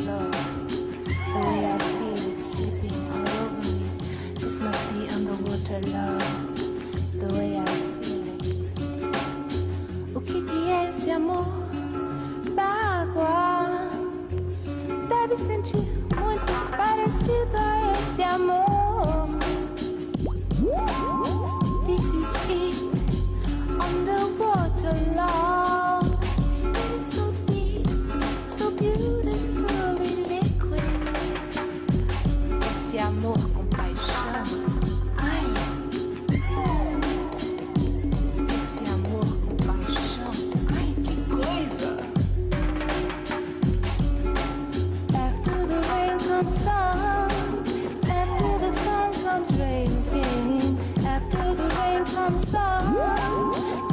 love. The way I feel it all over me. This must be underwater love. The way I feel it. O que, que é esse amor da água? Deve sentir muito parecido after the rain comes sun.